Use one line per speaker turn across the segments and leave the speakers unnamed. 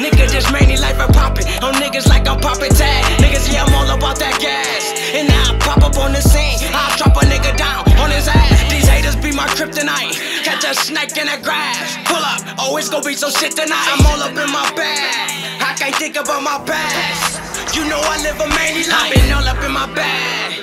Nigga just made me life a poppin'. On niggas like I'm poppin' tag. Niggas, yeah, I'm all about that gas. And now I pop up on the scene. I'll drop a nigga down on his ass. These haters be my kryptonite. Catch a snake in the grass. Pull up, oh, it's gonna be some shit tonight. I'm all up in my bag. I can't think about my past. You know I live a Mainy life. i been all up in my bag.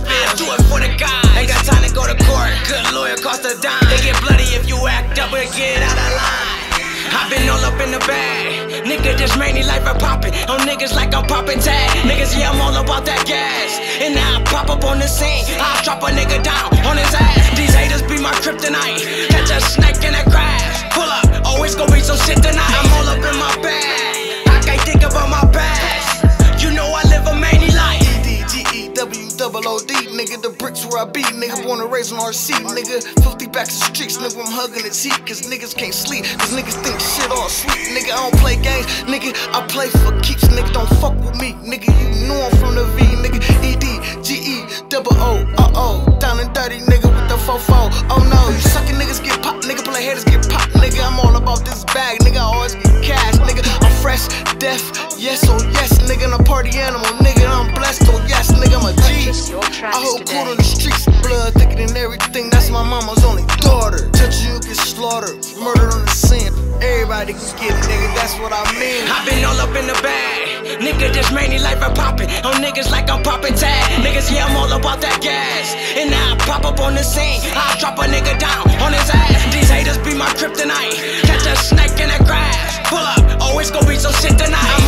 Or. Do it for the guys. Ain't got time to go to court. Good lawyer cost a dime. They get bloody if you act up and get out of line. I've been all up in the bag. Nigga, just made me life a poppin'. On niggas like I'm poppin' tag. Niggas, yeah, I'm all about that gas. And now I pop up on the scene. I drop a nigga down on his ass. These haters be my kryptonite. Catch a snake in the grass. Pull up, it's gonna be some shit tonight.
Double O-D, nigga, the bricks where I be, nigga, born and raised on RC, nigga, 50 back to the streets, nigga, I'm hugging the heat, cause niggas can't sleep, cause niggas think shit all sweet, nigga, I don't play games, nigga, I play for keeps, nigga, don't fuck with me, nigga, you know I'm from the V, nigga, E-D-G-E double O-O-O, uh down and dirty, nigga, with the fofo, oh no, you suckin' niggas get popped, nigga, play haters get popped, nigga, I'm all about this bag, nigga, I always get cash, nigga, I'm fresh, deaf, yes, oh yes, nigga, I'm a party animal, nigga, I'm blessed, oh yes, nigga, I'm a G. I hold court on the streets, blood thicker than everything. That's my mama's only daughter. Touch you, get slaughtered, murdered on the scene. Everybody can get it, nigga. That's what I mean.
i been all up in the bag. Nigga, this Mainy life I poppin'. On niggas like I'm poppin' tag. Niggas, yeah, I'm all about that gas. And now I pop up on the scene. I drop a nigga down on his ass. These haters be my kryptonite. Catch a snake in the grass. Pull up, oh, it's gonna be some shit tonight.